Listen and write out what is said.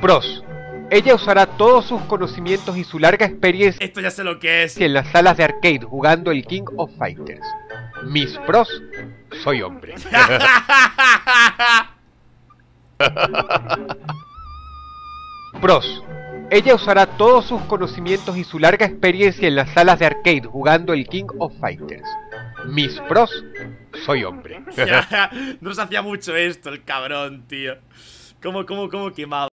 Pros. Ella usará todos sus conocimientos y su larga experiencia Esto ya sé lo que es. en las salas de arcade jugando el King of Fighters. Mis pros, soy hombre. Pros. Ella usará todos sus conocimientos y su larga experiencia en las salas de arcade jugando el King of Fighters. Mis pros, soy hombre. no se hacía mucho esto, el cabrón, tío. ¿Cómo, cómo, cómo quemaba?